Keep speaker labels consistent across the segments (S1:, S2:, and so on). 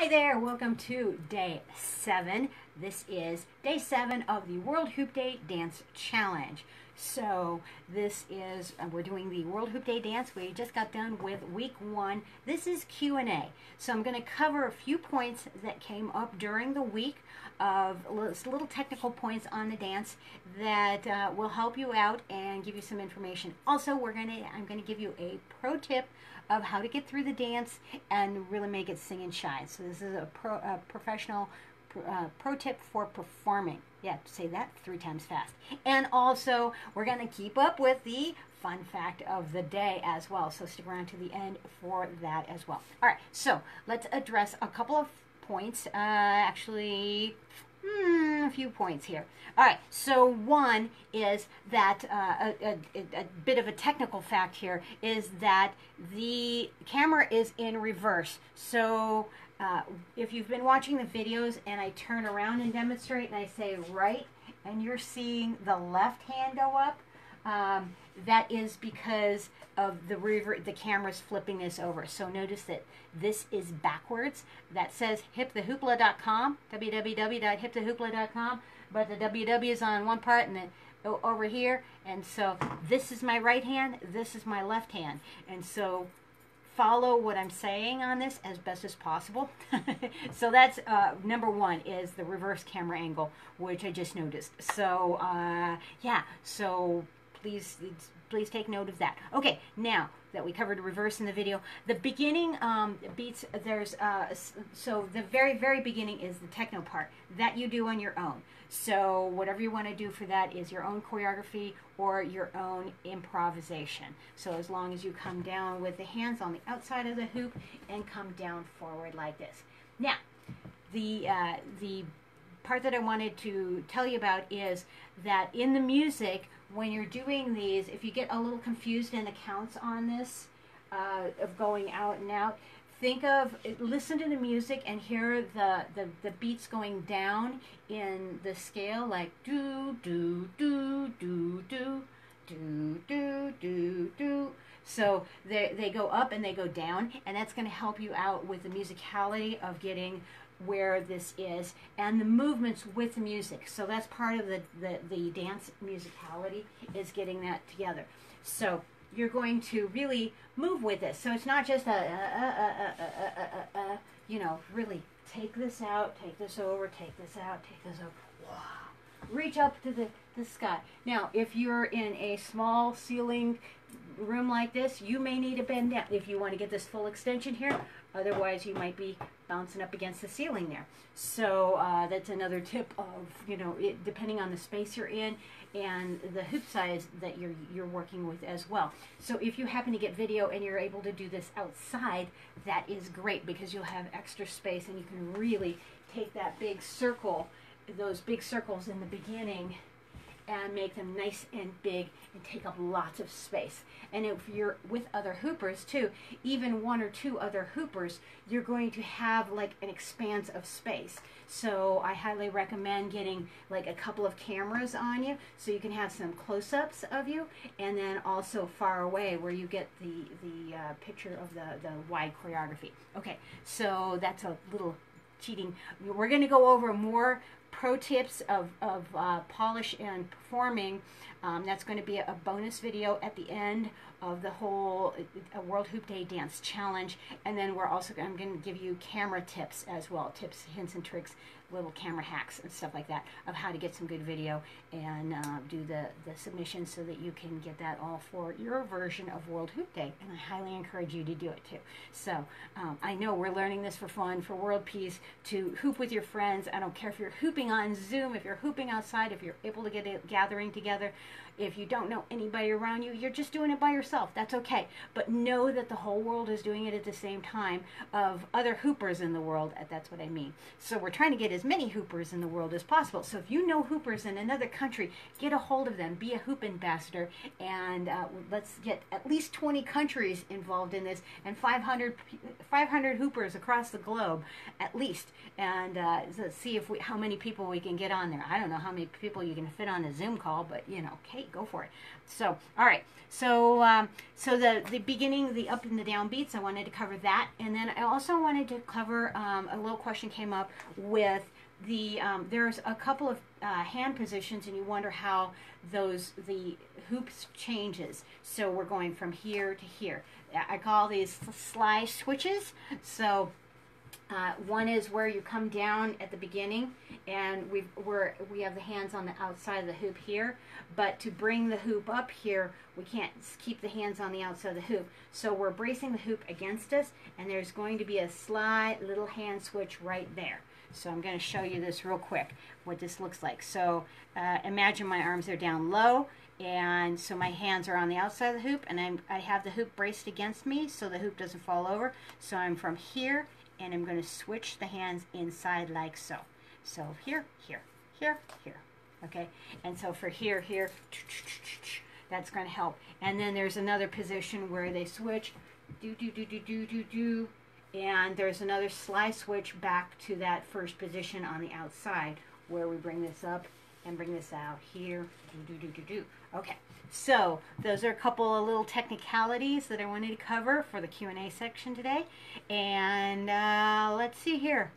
S1: Hi there, welcome to day seven. This is day seven of the World Hoop Day Dance Challenge. So this is, uh, we're doing the World Hoop Day Dance. We just got done with week one. This is Q&A. So I'm going to cover a few points that came up during the week of little technical points on the dance that uh, will help you out and give you some information. Also, we're to, I'm to give you a pro tip of how to get through the dance and really make it sing and shine. So this is a, pro, a professional uh, pro tip for performing. Yeah, say that three times fast. And also, we're going to keep up with the fun fact of the day as well. So stick around to the end for that as well. All right, so let's address a couple of points. Uh, actually, Hmm, a few points here. All right, so one is that uh, a, a, a, bit of a technical fact here is that the camera is in reverse. So uh, if you've been watching the videos and I turn around and demonstrate and I say right, and you're seeing the left hand go up, um, that is because of the river, the camera's flipping this over. So notice that this is backwards. That says hipthehoopla.com, www.hipthehoopla.com, but the www is on one part and then over here. And so this is my right hand, this is my left hand. And so follow what I'm saying on this as best as possible. so that's uh, number one is the reverse camera angle, which I just noticed. So uh, yeah, so please please take note of that. Okay, now that we covered reverse in the video, the beginning um, beats, there's, uh, so the very, very beginning is the techno part. That you do on your own. So whatever you want to do for that is your own choreography or your own improvisation. So as long as you come down with the hands on the outside of the hoop and come down forward like this. Now, the, uh, the part that I wanted to tell you about is that in the music, when you're doing these, if you get a little confused in the counts on this, uh, of going out and out, think of, listen to the music and hear the, the, the beats going down in the scale, like do, do, do, do, do, do, do, do, do. So they, they go up and they go down, and that's going to help you out with the musicality of getting where this is and the movements with the music. So that's part of the, the, the dance musicality is getting that together. So you're going to really move with this. So it's not just a, you know, really take this out, take this over, take this out, take this over. Wow. Reach up to the, the sky. Now, if you're in a small ceiling room like this, you may need to bend down if you want to get this full extension here. Otherwise, you might be bouncing up against the ceiling there. So uh, that's another tip of, you know, it, depending on the space you're in and the hoop size that you're, you're working with as well. So if you happen to get video and you're able to do this outside, that is great because you'll have extra space and you can really take that big circle, those big circles in the beginning and make them nice and big and take up lots of space. And if you're with other hoopers too, even one or two other hoopers, you're going to have like an expanse of space. So I highly recommend getting like a couple of cameras on you so you can have some close-ups of you and then also far away where you get the, the uh, picture of the, the wide choreography. Okay, so that's a little cheating. We're going to go over more pro tips of, of uh, polish and performing. Um, that's going to be a bonus video at the end of the whole uh, World Hoop Day Dance Challenge. And then we're also, I'm going to give you camera tips as well, tips, hints, and tricks, little camera hacks and stuff like that of how to get some good video and uh, do the, the submission so that you can get that all for your version of World Hoop Day. And I highly encourage you to do it too. So um, I know we're learning this for fun, for world peace, to hoop with your friends. I don't care if you're hooping on Zoom, if you're hooping outside, if you're able to get a gathering together. If you don't know anybody around you, you're just doing it by yourself. That's okay. But know that the whole world is doing it at the same time of other hoopers in the world. That's what I mean. So we're trying to get as many hoopers in the world as possible. So if you know hoopers in another country, get a hold of them. Be a hoop ambassador. And uh, let's get at least 20 countries involved in this and 500, 500 hoopers across the globe at least. And uh, see if we, how many people we can get on there. I don't know how many people you can fit on a Zoom call, but you know, hey, go for it. So, all right. So, um, so the the beginning, the up and the down beats, I wanted to cover that, and then I also wanted to cover um, a little question came up with the um, there's a couple of uh, hand positions, and you wonder how those the hoops changes. So we're going from here to here. I call these slide switches. So uh, one is where you come down at the beginning, and we we're, we have the hands on the outside of the hoop here. But to bring the hoop up here, we can't keep the hands on the outside of the hoop. So we're bracing the hoop against us, and there's going to be a slide little hand switch right there. So I'm going to show you this real quick, what this looks like. So uh, imagine my arms are down low, and so my hands are on the outside of the hoop, and I'm, I have the hoop braced against me so the hoop doesn't fall over. So I'm from here and I'm going to switch the hands inside like so. So here, here, here, here. Okay, and so for here, here, that's going to help. And then there's another position where they switch, do, do, do, do, do, do, do, and there's another slide switch back to that first position on the outside where we bring this up and bring this out here, do, do, do, do, do. Okay, so those are a couple of little technicalities that I wanted to cover for the Q&A section today. And uh, let's see here.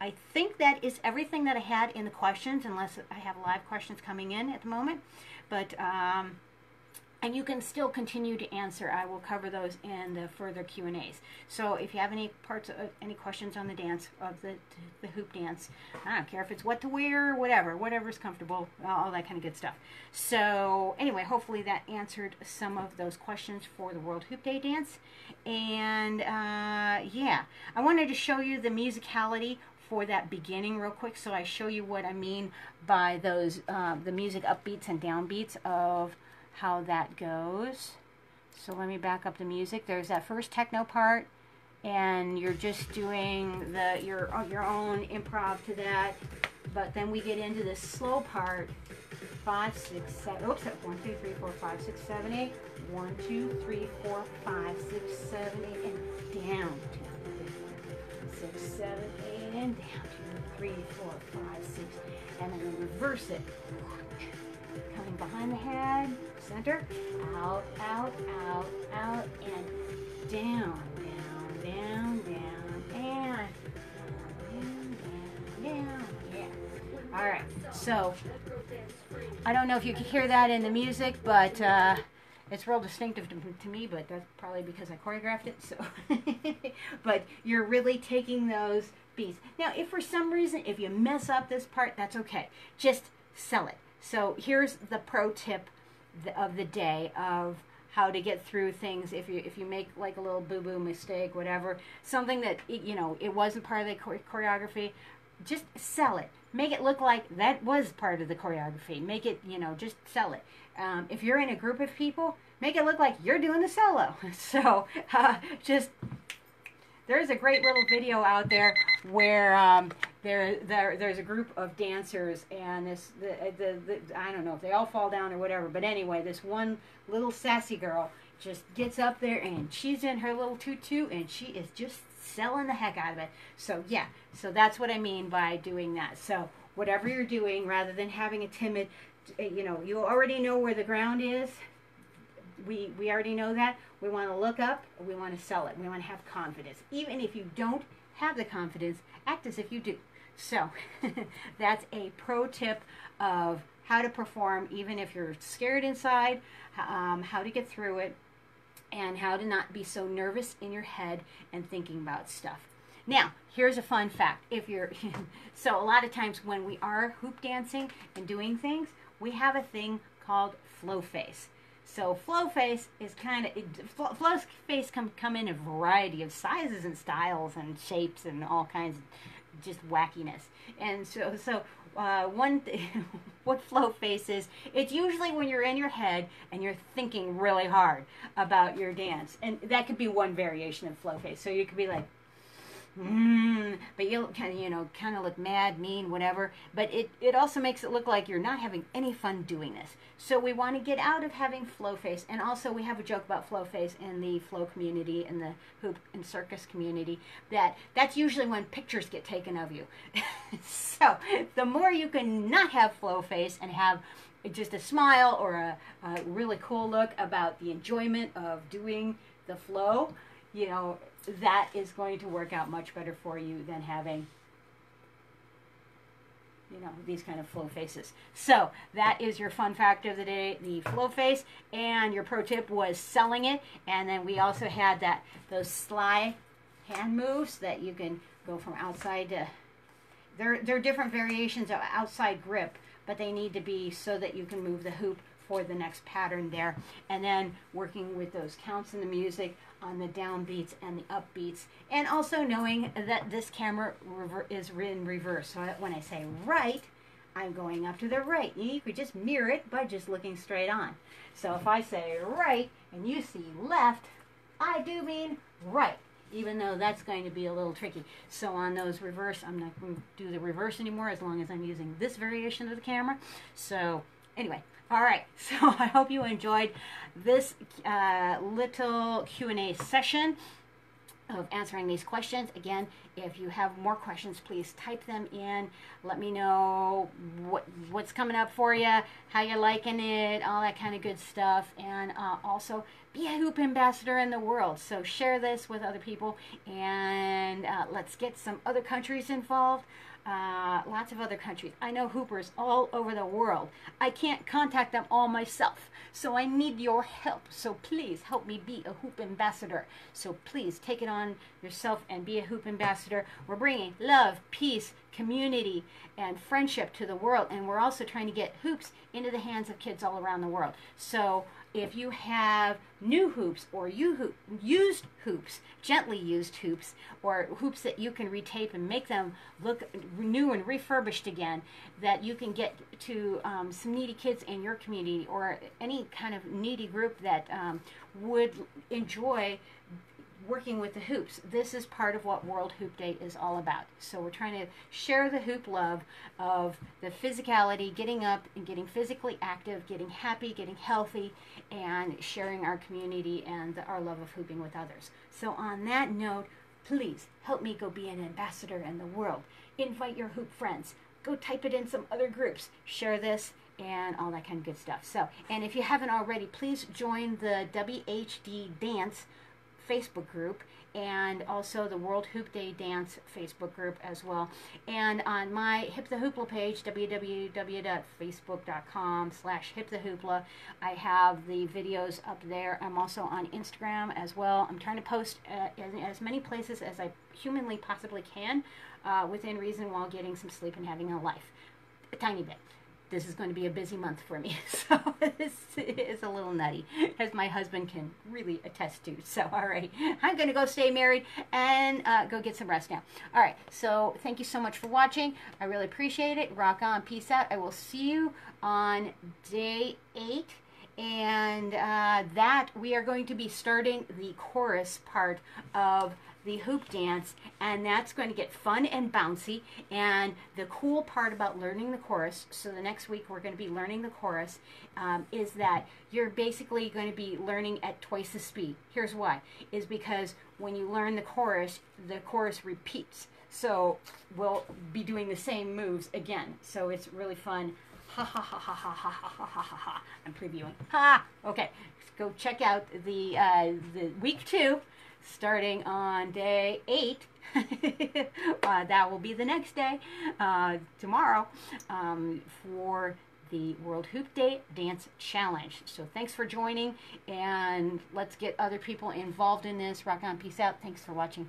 S1: I think that is everything that I had in the questions, unless I have live questions coming in at the moment. But um, and you can still continue to answer. I will cover those in the further Q and A's. So if you have any parts, of, any questions on the dance of the the hoop dance, I don't care if it's what to wear, or whatever, whatever's comfortable, all that kind of good stuff. So anyway, hopefully that answered some of those questions for the World Hoop Day dance. And uh, yeah, I wanted to show you the musicality for that beginning real quick so I show you what I mean by those uh, the music upbeats and downbeats of how that goes. So let me back up the music. There's that first techno part, and you're just doing the your your own improv to that. But then we get into this slow part. Five, six, seven. Oops, one, two, three, four, five, six, seven, eight. One, two, three, four, five, six, seven, eight, and down. Two, six, seven, eight, and down. Two, three, four, five, six, and then reverse it. Coming behind the head, center, out, out, out, out, and down, down, down, down, and down, down, down, yeah. All right, so I don't know if you can hear that in the music, but uh, it's real distinctive to, to, me, but that's probably because I choreographed it. So, but you're really taking those beats. Now, if for some reason, if you mess up this part, that's okay. Just sell it. So here's the pro tip of the day of how to get through things if you if you make like a little boo boo mistake whatever. Something that you know it wasn't part of the choreography just sell it. Make it look like that was part of the choreography. Make it you know just sell it. Um, if you're in a group of people make it look like you're doing the solo. So uh, just there's a great little video out there where um, there, there there's a group of dancers and this the, the, the I don't know if they all fall down or whatever but anyway this one little sassy girl just gets up there and she's in her little tutu and she is just selling the heck out of it. So yeah so that's what I mean by doing that. So whatever you're doing rather than having a timid you know you already know where the ground is we we already know that. We want to look up we want to sell it we want to have confidence. Even if you don't have the confidence act as if you do. So that's a pro tip of how to perform even if you're scared inside um, how to get through it and how to not be so nervous in your head and thinking about stuff. Now here's a fun fact. If you're so a lot of times when we are hoop dancing and doing things we have a thing called flow face so flow face is kind of flow face come come in a variety of sizes and styles and shapes and all kinds of just wackiness. And so so uh, one what flow face is, it's usually when you're in your head and you're thinking really hard about your dance, and that could be one variation of flow face. So you could be like, mm, but you of you know kind of look mad, mean, whatever. But it it also makes it look like you're not having any fun doing this. So we want to get out of having flow face, and also we have a joke about flow face in the flow community in the hoop and circus community that that's usually when pictures get taken of you. so the more you can not have flow face and have just a smile or a, a really cool look about the enjoyment of doing the flow, you know, that is going to work out much better for you than having you know these kind of flow faces so that is your fun fact of the day the flow face and your pro tip was selling it and then we also had that those sly hand moves that you can go from outside to they're, they're different variations of outside grip but they need to be so that you can move the hoop for the next pattern there. And then working with those counts in the music on the downbeats and the upbeats. And also knowing that this camera is in reverse. So when I say right, I'm going up to the right. You could just mirror it by just looking straight on. So if I say right and you see left, I do mean right even though that's going to be a little tricky. So on those reverse, I'm not going to do the reverse anymore as long as I'm using this variation of the camera. So anyway, all right, so I hope you enjoyed this uh, little Q&A session of answering these questions. Again, if you have more questions, please type them in. Let me know what what's coming up for you, how you're liking it, all that kind of good stuff. And uh, also, be a hoop ambassador in the world. So share this with other people, and uh, let's get some other countries involved uh, lots of other countries. I know hoopers all over the world. I can't contact them all myself, so I need your help. So please help me be a hoop ambassador. So please take it on yourself and be a hoop ambassador. We're bringing love, peace, community, and friendship to the world, and we're also trying to get hoops into the hands of kids all around the world. So if you have new hoops or used hoops, gently used hoops, or hoops that you can retape and make them look new and refurbished again, that you can get to um, some needy kids in your community or any kind of needy group that um, would enjoy working with the hoops. This is part of what World Hoop Day is all about. So we're trying to share the hoop love of the physicality, getting up and getting physically active, getting happy, getting healthy, and sharing our community and our love of hooping with others. So on that note, please help me go be an ambassador in the world. Invite your hoop friends. Go type it in some other groups. Share this and all that kind of good stuff. So, and if you haven't already, please join the WHD Dance Facebook group and also the World Hoop Day Dance Facebook group as well. And on my Hip the Hoopla page, www.facebook.com slash Hip the Hoopla, I have the videos up there. I'm also on Instagram as well. I'm trying to post uh, in as many places as I humanly possibly can uh, within reason while getting some sleep and having a life. A tiny bit this is going to be a busy month for me. So this is a little nutty, as my husband can really attest to. So, all right, I'm going to go stay married and uh, go get some rest now. All right, so thank you so much for watching. I really appreciate it. Rock on. Peace out. I will see you on day eight. And uh, that we are going to be starting the chorus part of the hoop dance and that's going to get fun and bouncy. And the cool part about learning the chorus so the next week we're going to be learning the chorus um, is that you're basically going to be learning at twice the speed. Here's why is because when you learn the chorus the chorus repeats. So we'll be doing the same moves again. So it's really fun ha ha ha ha ha ha ha ha ha i'm previewing ha okay go check out the uh, the week two starting on day eight. uh, that will be the next day, uh, tomorrow, um, for the World Hoop Day Dance Challenge. So thanks for joining, and let's get other people involved in this. Rock on, peace out. Thanks for watching.